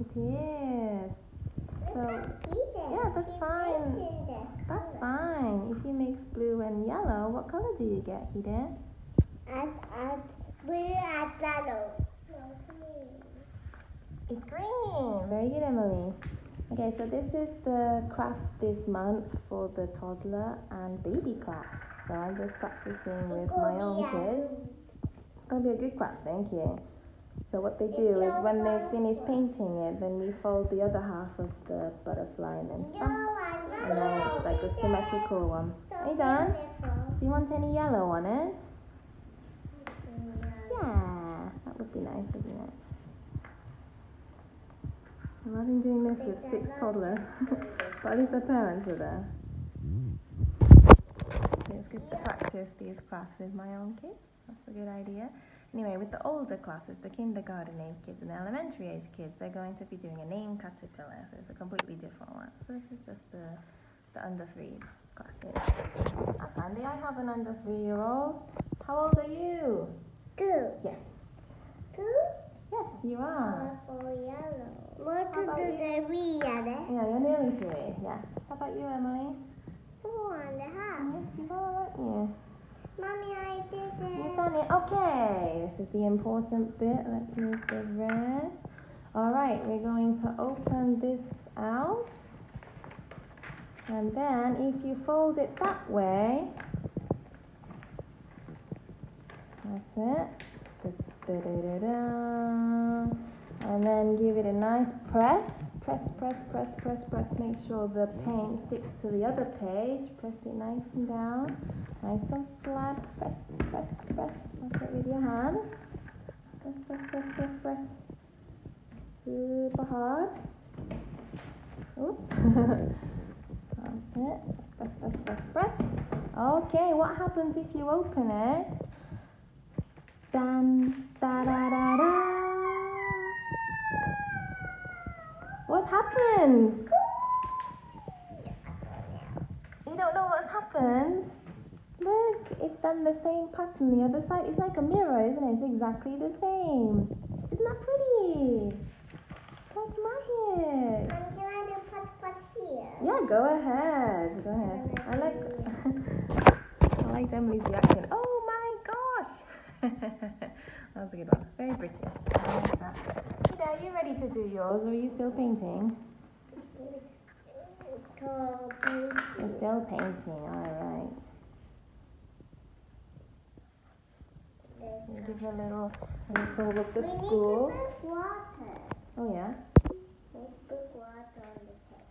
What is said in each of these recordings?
It is. So, yeah, that's fine. That's fine. If you mix blue and yellow, what color do you get, Hiden? Blue and yellow. It's green. Very good, Emily. Okay, so this is the craft this month for the toddler and baby class. So I'm just practicing with my own kids. It's gonna be a good craft, thank you. So what they do is when they finish painting it, then we fold the other half of the butterfly and then stuff. And then it's like a symmetrical one. Are you done? Do you want any yellow on it? Yeah, that would be nice, wouldn't it? Imagine doing this with six toddlers. but at least the parents are there. It's good to practice these crafts with my own kids. That's a good idea. Anyway, with the older classes, the kindergarten age kids and the elementary age kids, they're going to be doing a name caterpillar, so it's a completely different one. So this is just the, the under three classes. Andy, I have an under three year old. How old are you? Two. Yes. Two? Yes, you are. For yellow. More to do the three yellow. Yeah, you're nearly three. Yeah. How about you, Emily? Two and a half. Yes, you are, aren't you? Mommy, I did You've done it. Okay, this is the important bit. Let's move the red. All right, we're going to open this out. And then if you fold it that way, that's it. Da-da-da-da. And then give it a nice press. Press, press, press, press, press. Make sure the paint sticks to the other page. Press it nice and down. Nice and flat. Press, press, press. That's it with your hands. Press, press, press, press, press. Super hard. Oops. That's it. Press, press, press, press. Okay, what happens if you open it? Dun, da, da, da, da. What happens? You don't know what's happened? Look, it's done the same pattern the other side. It's like a mirror, isn't it? It's exactly the same. Isn't that pretty? It's like magic. Mommy, can I do put put here? Yeah, go ahead. Go ahead. I like I like Emily's reaction. Oh my gosh! that was a good one. Very British. I like that. Ida, are you ready to do yours or are you still painting? You're still painting, alright. So give a little, a little tour of the We need school. Oh yeah? Let's put water on the table.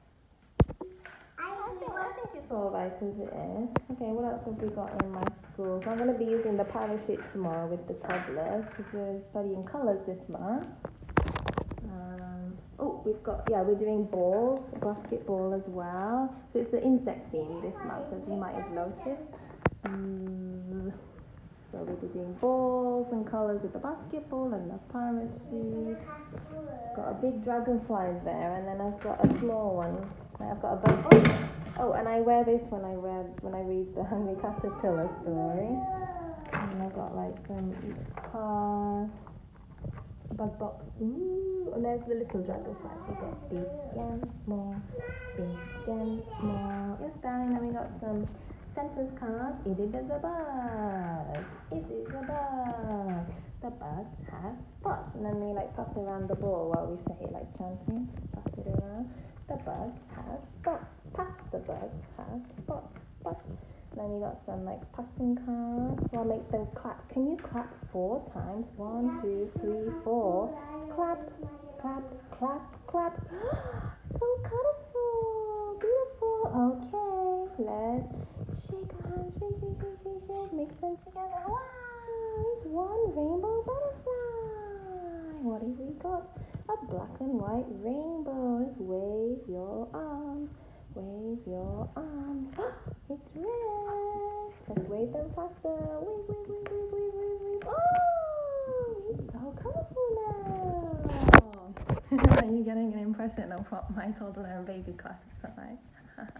I think, I what think it's all right as it is. Okay, what else have we got in my school? So I'm going to be using the parachute tomorrow with the toddlers because we're studying colours this month. Oh, we've got, yeah, we're doing balls, basketball as well. So it's the insect theme this month, as you might have noticed. Mm, so we'll be doing balls and colours with the basketball and the parachute. Got a big dragonfly there, and then I've got a small one. I've got a bug. Oh, and I wear this when I wear when I read the Hungry Caterpillar story. And I've got like some cars, bug box. Ooh, and there's the little dragonflies. We've got big and small, big and small. Yes, darling. Then we got some sentence cards. It is a bug. It is a bug. The bug has spots. And then we like pass around the ball while we say it, like chanting. Pass it around. The bug has spots. Pass the bug has spots. Spots. Then we got some like passing cards. So I'll make them clap. Can you clap four times? One, two, three, four. Clap, clap, clap, clap. so colorful. Beautiful. Okay. Let's shake hands. Shake, shake, shake, shake, shake. Mix them together. Wow. It's one rainbow butterfly. What have we got? A black and white rainbow. Let's wave your arms. Wave your arms. it's red. Let's wave them faster. Wave, wave, wave, wave, wave, wave, wave. Oh, it's so colorful now. Are you getting an impression of what my toddler and baby classes are like?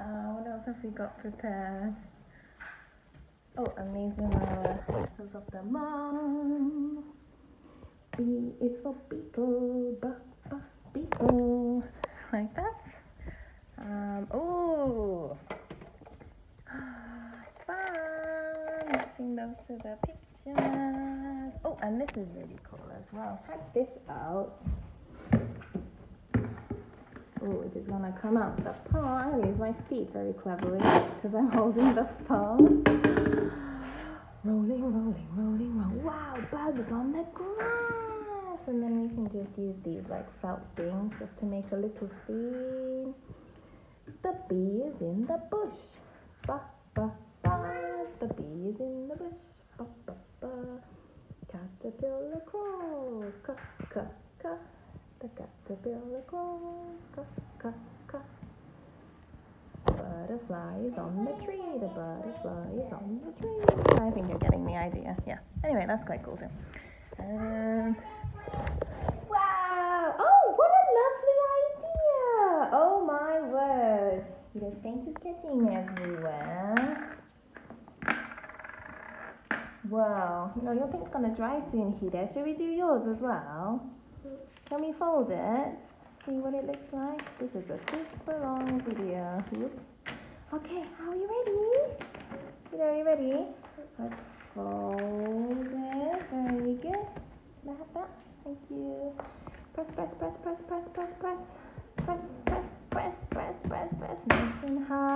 uh, what else have we got prepared? Oh, amazing uh, photos of the mom. B is for beetle. B, b, beetle. Like that. Um, oh. Fun. Matching those the pictures. Oh, and this is really cool as well. Check this out. Oh, it is gonna come out the phone. I use my feet very cleverly because I'm holding the phone. Rolling, rolling, rolling, rolling. Wow, bugs on the grass. And then we can just use these like felt things just to make a little scene. The bee is in the bush. Ba, ba, ba. The bee is in the bush. Ba, ba. Caterpillar crawls. Ca, ca, ca. The caterpillar crawls. Ca, ca, ca. Butterfly is on the tree. The butterfly is on the tree. I think you're getting the idea. Yeah. Anyway, that's quite cool too. And wow! Oh, what a lovely idea! Oh my word! The paint is getting everywhere. Wow. No, your paint's gonna dry soon, Hida. Should we do yours as well? Can we fold it? See what it looks like? This is a super long video. Oops. Okay, are you ready? Hida, are you ready? Let's fold it. Very good. Can I have that? Thank you. Press, press, press, press, press, press, press. Press, press, press, press, press, press. Nice and hard.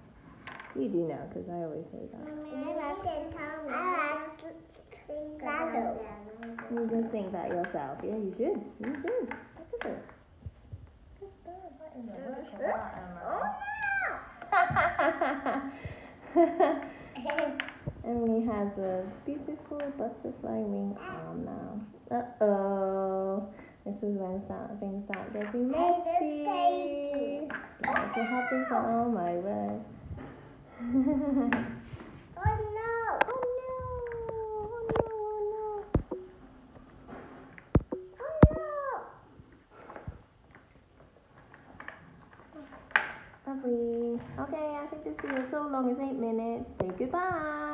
You do know, because I always say that. I like it. I like to think about them. You just think that yourself. Yeah, you should. You should. Look at this. Good stuff. That is a work of art, Oh Emma. Emily has a beautiful butterfly wing arm now. Uh oh. This is when start, things start getting messy. of happy. Oh my word. Oh, oh no! Oh no! Oh no! Oh no! Oh no! Lovely. Okay, I think this video is so long, it's eight minutes. Say goodbye.